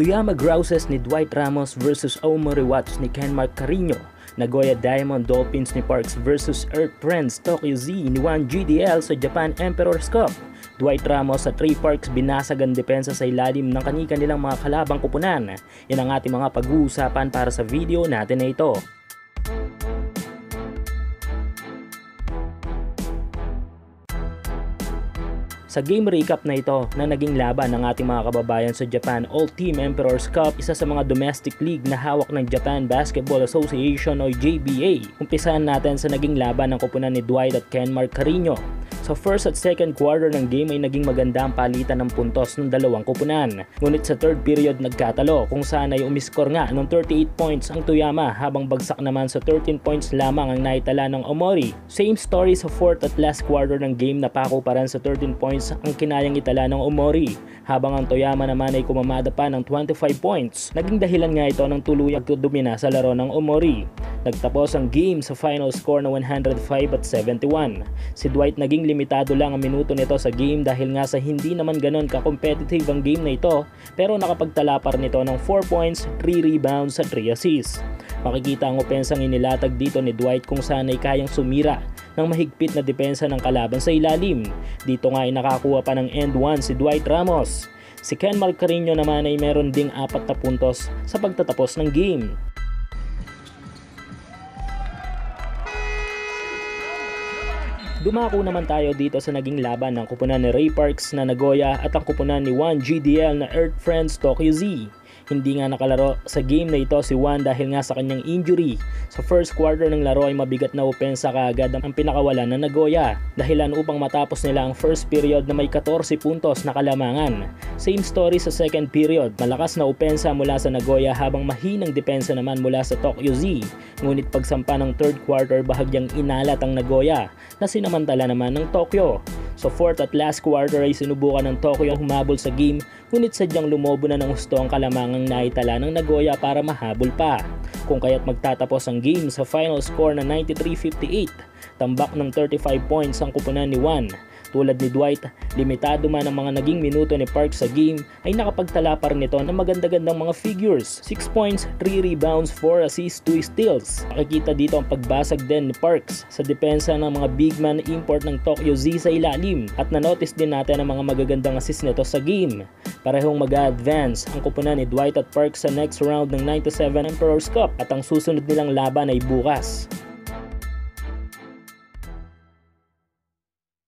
Toyama Grouses ni Dwight Ramos versus Omori Watts ni Kenmark Carino. Nagoya Diamond Dolphins ni Parks versus Earth Friends Tokyo Z ni 1 GDL sa Japan Emperor's Cup. Dwight Ramos sa 3 Parks binasag ang depensa sa ilalim ng kanika nilang mga kalabang kupunan. Yan ang ating mga pag-uusapan para sa video natin na ito. Sa game recap na ito na naging laban ng ating mga kababayan sa Japan All-Team Emperor's Cup, isa sa mga domestic league na hawak ng Japan Basketball Association o JBA. Umpisahan natin sa naging laban ng kupunan ni Dwight at Kenmark Carino. Sa first at second quarter ng game ay naging maganda ang palitan ng puntos ng dalawang kupunan. Ngunit sa third period nagkatalo kung saan ay umiskor nga ng 38 points ang Toyama habang bagsak naman sa 13 points lamang ang naitala ng Omori. Same story sa fourth at last quarter ng game na pako pa rin sa 13 points ang kinayang itala ng Omori habang ang Toyama naman ay kumamada pa ng 25 points. Naging dahilan nga ito ng tuluyang dumina sa laro ng Omori. Nagtapos ang game sa final score na 105 at 71. Si Dwight naging limitado lang ang minuto nito sa game dahil nga sa hindi naman ganon ka-competitive ang game na ito pero nakapagtala pa rin ito ng 4 points, 3 rebounds at 3 assists. Makikita ang opensang inilatag dito ni Dwight kung saan ay kayang sumira ng mahigpit na depensa ng kalaban sa ilalim. Dito nga ay nakakuha pa ng end 1 si Dwight Ramos. Si Ken Marcarino naman ay meron ding apat na puntos sa pagtatapos ng game. Dumako naman tayo dito sa naging laban ng kupunan ni Ray Parks na Nagoya at ang kupunan ni 1 GDL na Earth Friends Tokyo Z. Hindi nga nakalaro sa game na ito si Juan dahil nga sa kanyang injury. Sa first quarter ng laro ay mabigat na opensa kaagad ang pinakawalan ng Nagoya. Dahilan upang matapos nila ang first period na may 14 puntos na kalamangan. Same story sa second period. Malakas na opensa mula sa Nagoya habang mahinang depensa naman mula sa Tokyo Z. Ngunit pagsampa ng third quarter bahagyang inalat ang Nagoya na sinamantala naman ng Tokyo. Sa fourth at last quarter ay sinubukan ng Tokyo ang humabol sa game ngunit sadyang lumobo na ng gusto ang kalamangang naitala ng Nagoya para mahabol pa. Kung kaya't magtatapos ang game sa final score na 93-58, tambak ng 35 points ang kupunan ni Juan tulad ni Dwight, limitado man ang mga naging minuto ni Park sa game ay nakapagtala pa rin ng maganda-gandang mga figures. 6 points, 3 rebounds, 4 assists, 2 steals. Makikita dito ang pagbasag din ni Parks sa depensa ng mga big man import ng Tokyo Z sa ilalim at na-notice din natin ang mga magagandang assist nito sa game. Parehong mag-advance ang kupunan ni Dwight at Parks sa next round ng 97 Emperor's Cup at ang susunod nilang laban ay bukas.